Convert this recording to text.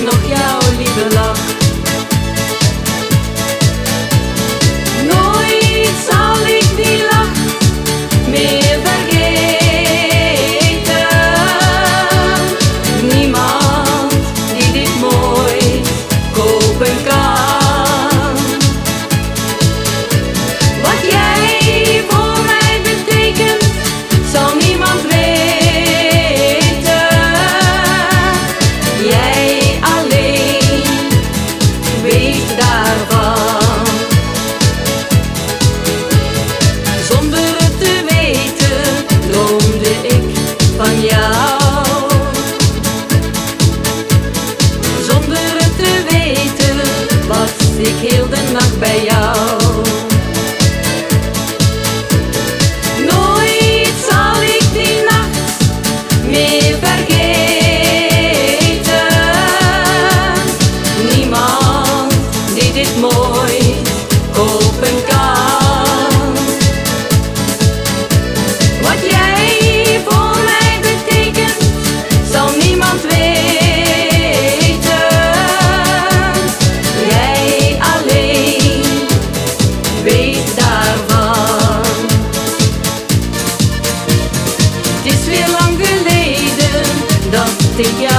No que think